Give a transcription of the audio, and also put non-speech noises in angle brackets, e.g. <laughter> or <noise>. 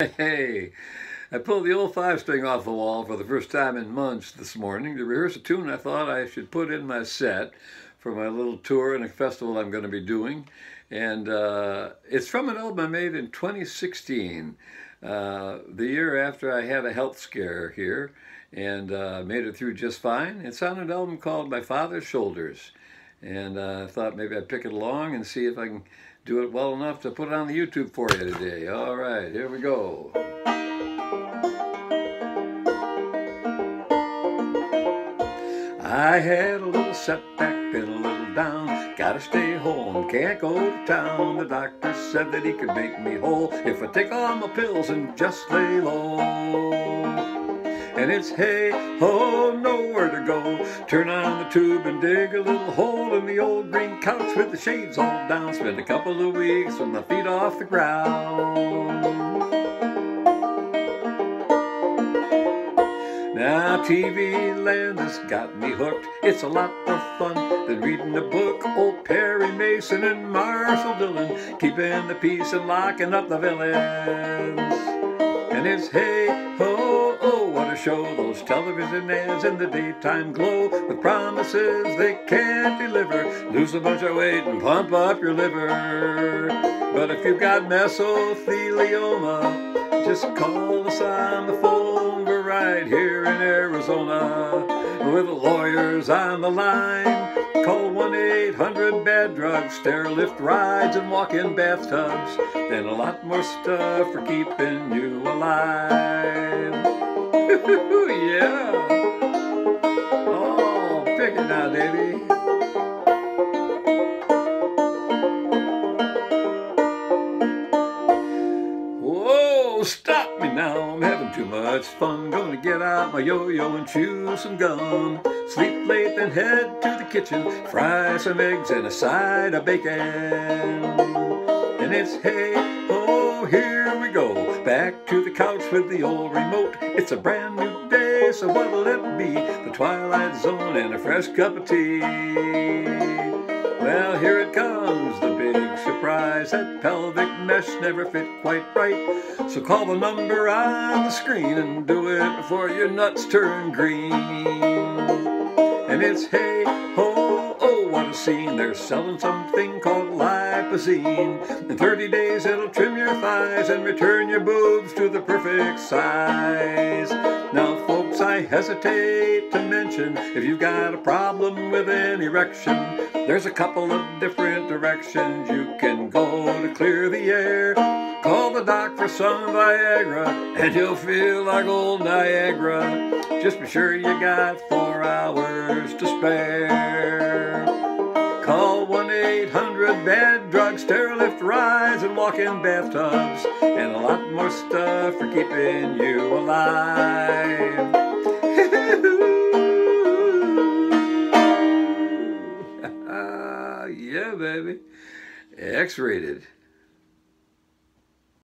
Hey, I pulled the old five string off the wall for the first time in months this morning to rehearse a tune I thought I should put in my set for my little tour and a festival I'm going to be doing. And uh, it's from an album I made in 2016, uh, the year after I had a health scare here and uh, made it through just fine. It's on an album called My Father's Shoulders. And uh, I thought maybe I'd pick it along and see if I can do it well enough to put it on the YouTube for you today. All right, here we go. I had a little setback, been a little down. Gotta stay home, can't go to town. The doctor said that he could make me whole if I take all my pills and just lay low and it's hey ho, nowhere to go. Turn on the tube and dig a little hole in the old green couch with the shades all down. Spend a couple of weeks with my feet off the ground. Now TV land has got me hooked. It's a lot more fun than reading a book. Old Perry Mason and Marshall Dillon keeping the peace and locking up the villains. And it's hey ho show those television ads in the daytime glow with promises they can't deliver. Lose a bunch of weight and pump up your liver. But if you've got mesothelioma, just call us on the phone. We're right here in Arizona with lawyers on the line. Call 1-800-BAD-DRUGS, stair lift rides and walk-in bathtubs, and a lot more stuff for keeping you alive. <laughs> yeah. Oh, pick it now, baby. Stop me now, I'm having too much fun. Gonna get out my yo-yo and chew some gum. Sleep late, then head to the kitchen, fry some eggs and a side of bacon. And it's hey, oh, here we go. Back to the couch with the old remote. It's a brand new day, so what'll it be? The Twilight Zone and a fresh cup of tea. Surprise. That pelvic mesh never fit quite right. So call the number on the screen and do it before your nuts turn green. And it's hey, ho, oh, what a scene. They're selling something called lipozene. In 30 days it'll trim your thighs and return your boobs to the perfect size. Now, folks, I hesitate to mention if you've got a problem with an erection, there's a couple of different directions you can go clear the air. Call the doc for some Viagra, and you'll feel like old Niagara. Just be sure you got four hours to spare. Call 1-800-BAD-DRUGS, stairlift rides, and walk-in bathtubs, and a lot more stuff for keeping you alive. <laughs> yeah, baby. X-rated.